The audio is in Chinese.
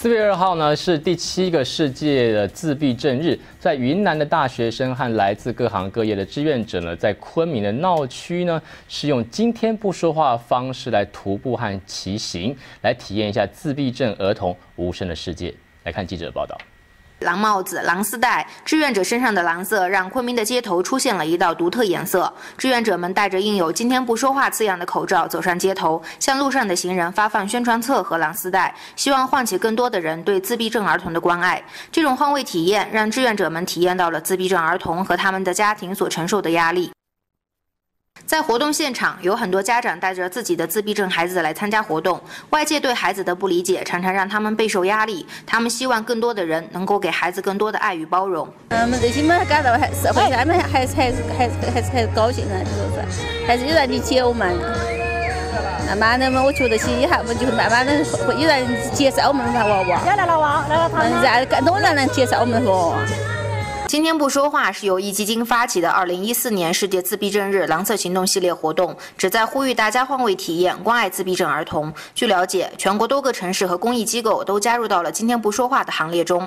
四月二号呢是第七个世界的自闭症日，在云南的大学生和来自各行各业的志愿者呢，在昆明的闹区呢，是用今天不说话的方式来徒步和骑行，来体验一下自闭症儿童无声的世界。来看记者的报道。蓝帽子、蓝丝带，志愿者身上的蓝色让昆明的街头出现了一道独特颜色。志愿者们戴着印有“今天不说话”字样的口罩走上街头，向路上的行人发放宣传册和蓝丝带，希望唤起更多的人对自闭症儿童的关爱。这种换位体验让志愿者们体验到了自闭症儿童和他们的家庭所承受的压力。在活动现场，有很多家长带着自己的自闭症孩子来参加活动。外界对孩子的不理解，常常让他们备受压力。他们希望更多的人能够给孩子更多的爱与包容。嗯，这些嘛感到还社会上面还是还是还是还是还是高兴的，是不是？还是有人理解我们。慢慢的嘛，我觉得些以后我就慢慢的会有人接受我们的娃娃。要来了娃，来了他们。让更多人能接受我们的娃娃。今天不说话是由壹基金发起的2014年世界自闭症日蓝色行动系列活动，旨在呼吁大家换位体验，关爱自闭症儿童。据了解，全国多个城市和公益机构都加入到了今天不说话的行列中。